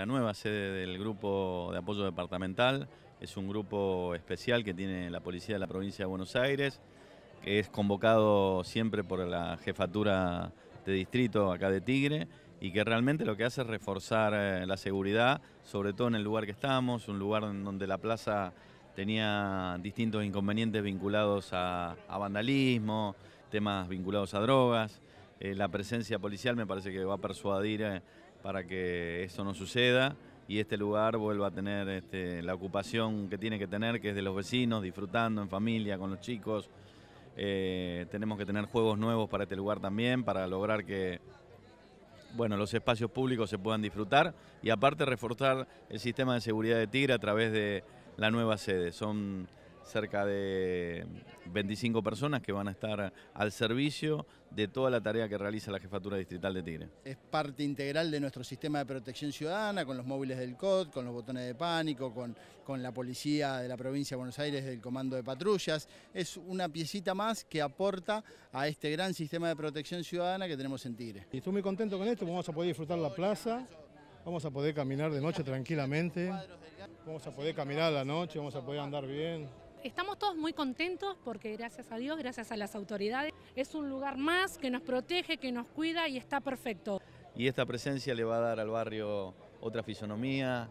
la nueva sede del Grupo de Apoyo Departamental. Es un grupo especial que tiene la Policía de la Provincia de Buenos Aires, que es convocado siempre por la jefatura de distrito acá de Tigre y que realmente lo que hace es reforzar eh, la seguridad, sobre todo en el lugar que estamos, un lugar en donde la plaza tenía distintos inconvenientes vinculados a, vandalismo, temas vinculados a drogas. Eh, la presencia policial me parece que va a persuadir eh, para que eso no suceda y este lugar vuelva a tener este, la ocupación que tiene que tener, que es de los vecinos, disfrutando en familia, con los chicos. Eh, tenemos que tener juegos nuevos para este lugar también, para lograr que bueno, los espacios públicos se puedan disfrutar y aparte reforzar el sistema de seguridad de Tigre a través de la nueva sede. Son cerca de 25 personas que van a estar al servicio de toda la tarea que realiza la Jefatura Distrital de Tigre. Es parte integral de nuestro sistema de protección ciudadana, con los móviles del COD, con los botones de pánico, con, con la policía de la provincia de Buenos Aires del comando de patrullas. Es una piecita más que aporta a este gran sistema de protección ciudadana que tenemos en Tigre. estoy muy contento con esto, vamos a poder disfrutar la plaza, vamos a poder caminar de noche tranquilamente, vamos a poder caminar a la noche, vamos a poder andar bien. Estamos todos muy contentos porque gracias a Dios, gracias a las autoridades, es un lugar más que nos protege, que nos cuida y está perfecto. Y esta presencia le va a dar al barrio otra fisonomía,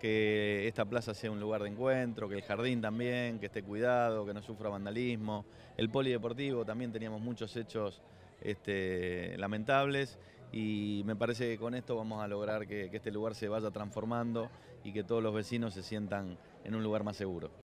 que esta plaza sea un lugar de encuentro, que el jardín también, que esté cuidado, que no sufra vandalismo. El polideportivo también teníamos muchos hechos este, lamentables y me parece que con esto vamos a lograr que este lugar se vaya transformando y que todos los vecinos se sientan en un lugar más seguro.